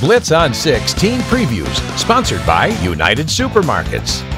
Blitz on 6 team Previews, sponsored by United Supermarkets.